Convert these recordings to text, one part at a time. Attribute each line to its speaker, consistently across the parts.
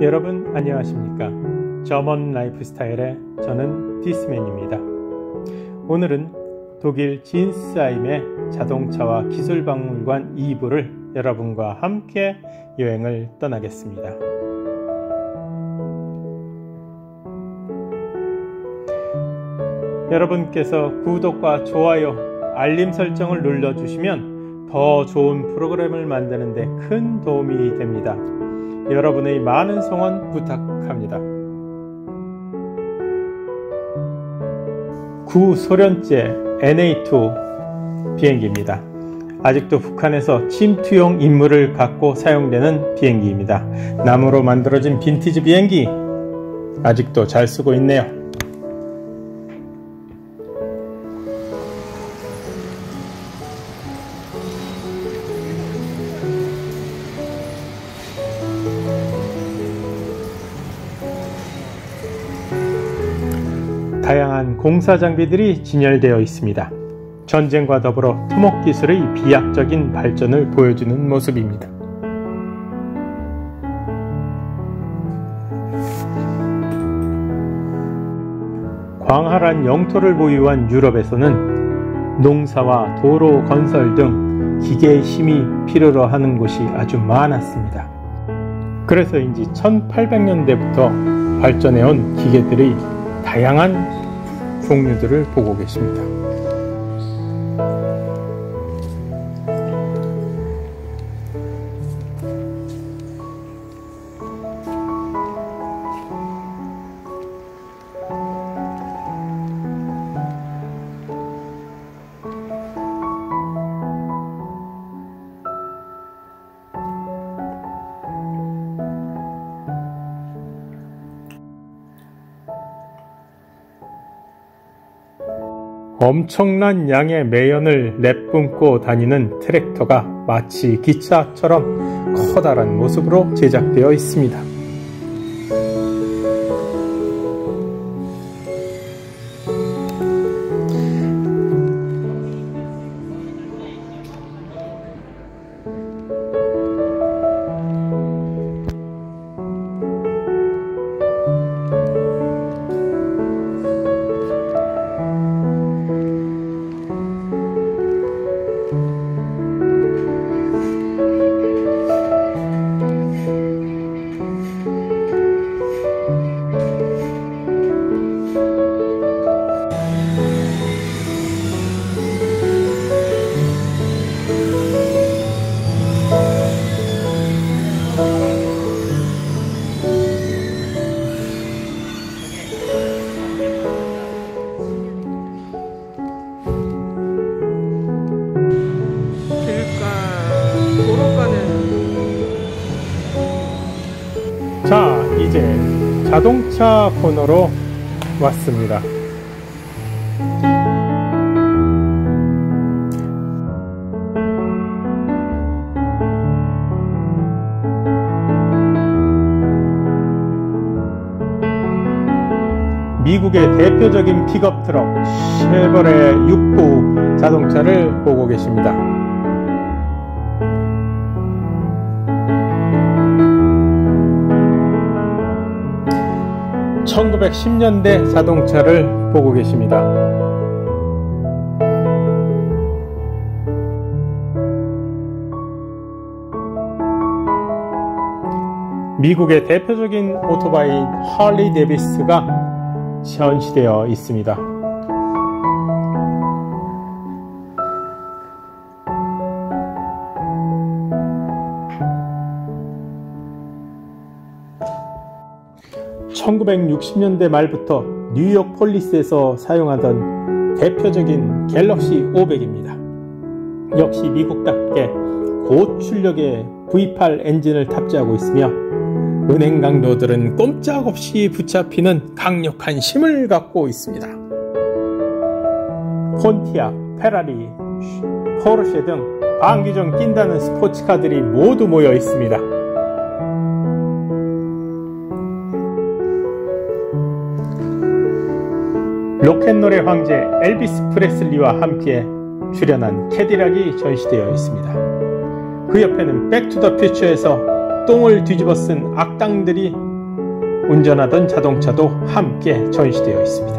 Speaker 1: 여러분 안녕하십니까? German LifeStyle의 저는 디스맨입니다. 오늘은 독일 진스하임의 자동차와 기술박물관 2부를 여러분과 함께 여행을 떠나겠습니다. 여러분께서 구독과 좋아요 알림 설정을 눌러주시면 더 좋은 프로그램을 만드는데 큰 도움이 됩니다. 여러분의 많은 성원 부탁합니다. 구소련제 NA2 비행기입니다. 아직도 북한에서 침투용 임무를 갖고 사용되는 비행기입니다. 나무로 만들어진 빈티지 비행기 아직도 잘 쓰고 있네요. 공사 장비들이 진열되어 있습니다. 전쟁과 더불어 토목 기술의 비약적인 발전을 보여주는 모습입니다. 광활한 영토를 보유한 유럽에서는 농사와 도로 건설 등 기계의 힘이 필요로 하는 곳이 아주 많았습니다. 그래서인지 1800년대부터 발전해온 기계들의 다양한 종류들을 보고 계십니다. 엄청난 양의 매연을 내뿜고 다니는 트랙터가 마치 기차처럼 커다란 모습으로 제작되어 있습니다. 3차 코너로 왔습니다. 미국의 대표적인 픽업 트럭 쉐버레 6부 자동차를 보고 계십니다. 1910년대 자동차를 보고 계십니다. 미국의 대표적인 오토바이 할리 데비스가 전시되어 있습니다. (1960년대) 말부터 뉴욕 폴리스에서 사용하던 대표적인 갤럭시 500입니다. 역시 미국답게 고출력의 V8 엔진을 탑재하고 있으며 은행 강도들은 꼼짝없이 붙잡히는 강력한 힘을 갖고 있습니다. 폰티아, 페라리, 포르쉐 등 방귀정 낀다는 스포츠카들이 모두 모여 있습니다. 로큰롤의 황제 엘비스 프레슬리와 함께 출연한 캐디락이 전시되어 있습니다. 그 옆에는 백투더 퓨처에서 똥을 뒤집어 쓴 악당들이 운전하던 자동차도 함께 전시되어 있습니다.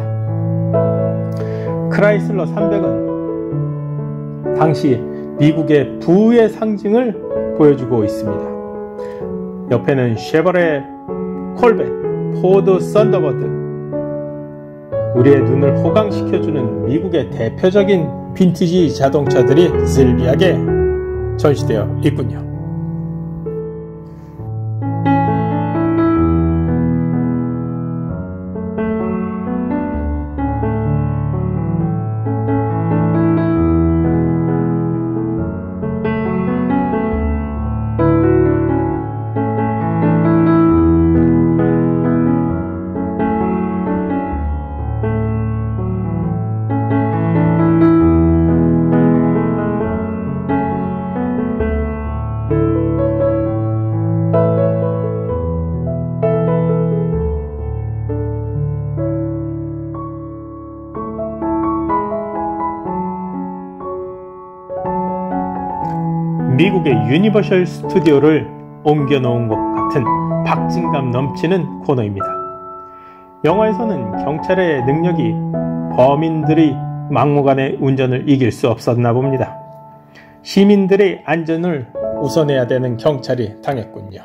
Speaker 1: 크라이슬러 300은 당시 미국의 부의 상징을 보여주고 있습니다. 옆에는 쉐버레 콜벳, 포드 썬더버드 우리의 눈을 호강시켜주는 미국의 대표적인 빈티지 자동차들이 즐비하게 전시되어 있군요. 미국의 유니버셜 스튜디오를 옮겨놓은 것 같은 박진감 넘치는 코너입니다. 영화에서는 경찰의 능력이 범인들이 막무가내 운전을 이길 수 없었나 봅니다. 시민들의 안전을 우선해야 되는 경찰이 당했군요.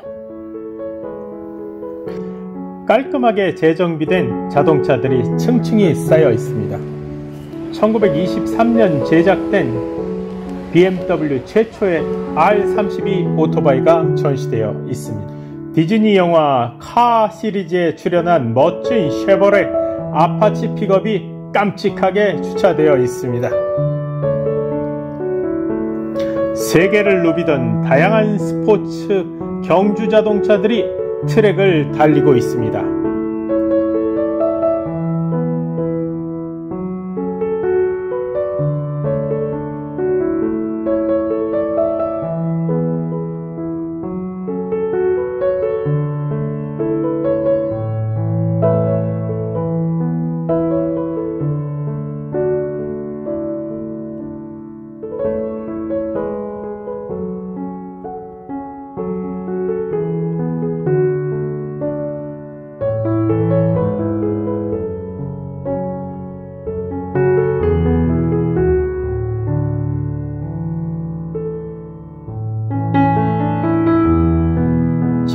Speaker 1: 깔끔하게 재정비된 자동차들이 층층이 쌓여 있습니다. 1923년 제작된 BMW 최초의 R32 오토바이가 전시되어 있습니다. 디즈니 영화 카 시리즈에 출연한 멋진 쉐보레 아파치 픽업이 깜찍하게 주차되어 있습니다. 세계를 누비던 다양한 스포츠 경주 자동차들이 트랙을 달리고 있습니다.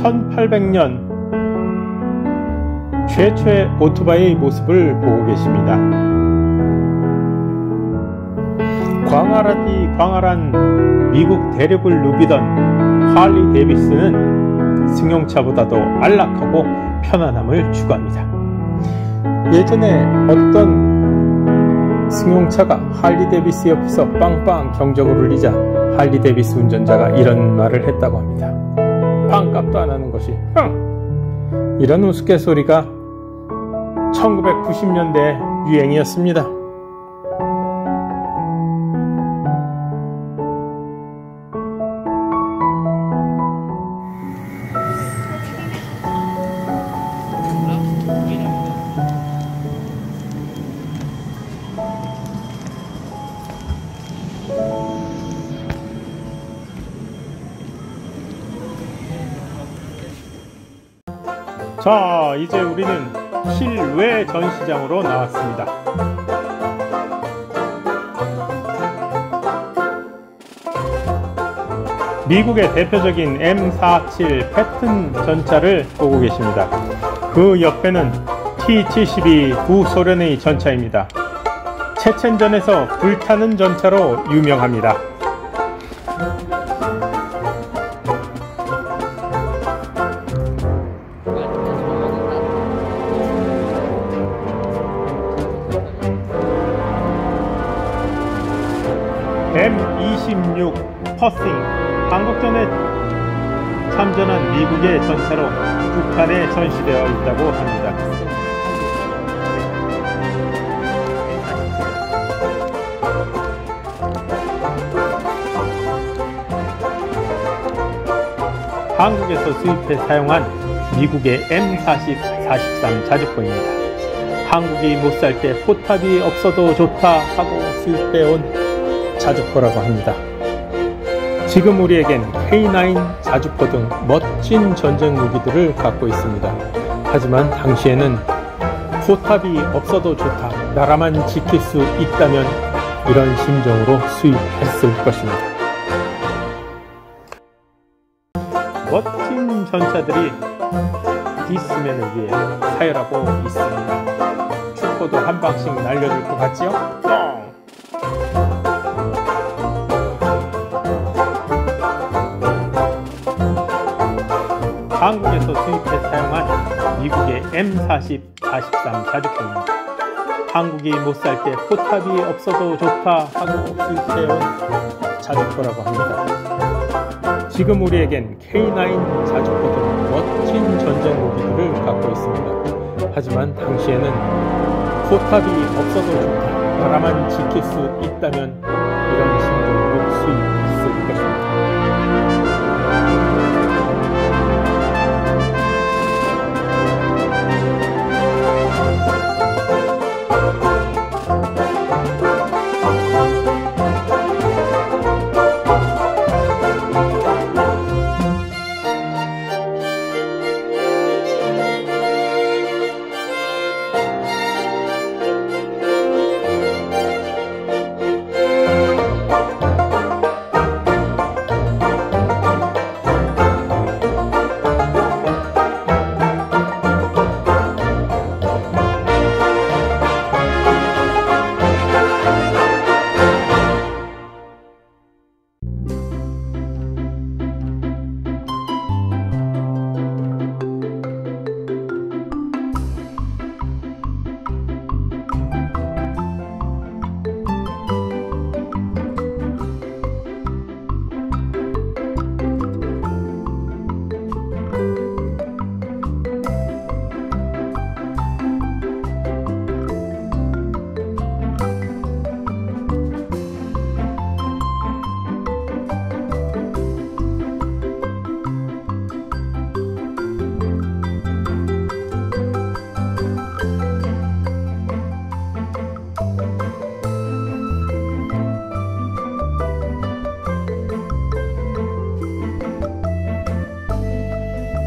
Speaker 1: (1800년) 최초의 오토바이 모습을 보고 계십니다. 광활하디 광활한 미국 대륙을 누비던 할리 데비스는 승용차보다도 안락하고 편안함을 추구합니다. 예전에 어떤 승용차가 할리 데비스 옆에서 빵빵 경적을 울리자 할리 데비스 운전자가 이런 말을 했다고 합니다. 빵값도 안 하는 것이 흥! 이런 우스갯소리가 1990년대 유행이었습니다. 자, 이제 우리는 실외 전시장으로 나왔습니다. 미국의 대표적인 M47 패튼 전차를 보고 계십니다. 그 옆에는 T-72 구소련의 전차입니다. 체첸전에서 불타는 전차로 유명합니다. M26 퍼싱 한국전에 참전한 미국의 전차로 북한에 전시되어 있다고 합니다. 한국에서 수입해 사용한 미국의 M40, 43 자주포입니다. 한국이 못 살 때 포탑이 없어도 좋다 하고 수입해온 자주포라고 합니다. 지금 우리에겐 K9 자주포 등 멋진 전쟁 무기들을 갖고 있습니다. 하지만 당시에는 포탑이 없어도 좋다. 나라만 지킬 수 있다면 이런 심정으로 수입했을 것입니다. 멋진 전차들이 디스맨을 위해 사열하고 있습니다. 축구도 한 방씩 날려줄 것 같지요? 한국에서 수입해 사용한 미국의 M40, 43 자주포입니다. 한국이 못 살 때 포탑이 없어도 좋다 하고 수입해온 자주포라고 합니다. 지금 우리에겐 K9 자주포 등 멋진 전쟁 무기들을 갖고 있습니다. 하지만 당시에는 포탑이 없어도 좋다, 나라만 지킬 수 있다면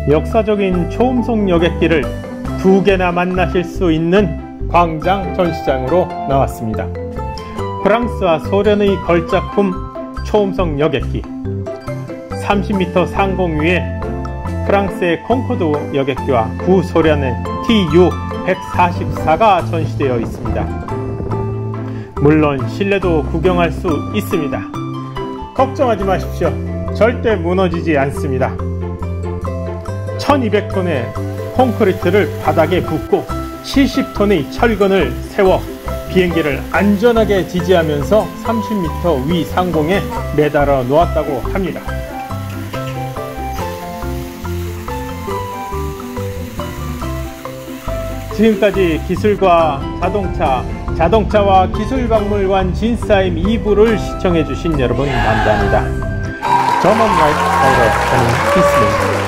Speaker 1: 역사적인 초음속 여객기를 두 개나 만나실 수 있는 광장 전시장으로 나왔습니다. 프랑스와 소련의 걸작품 초음속 여객기 30m 상공 위에 프랑스의 콩코드 여객기와 구소련의 TU-144가 전시되어 있습니다. 물론 실내도 구경할 수 있습니다. 걱정하지 마십시오. 절대 무너지지 않습니다. 1200톤의 콘크리트를 바닥에 붓고 70톤의 철근을 세워 비행기를 안전하게 지지하면서 30m 위 상공에 매달아 놓았다고 합니다. 지금까지 기술과 자동차, 자동차와 기술박물관 진사임 2부를 시청해주신 여러분 감사합니다. 저만 라이프스타일의 저는 피스맨입니다.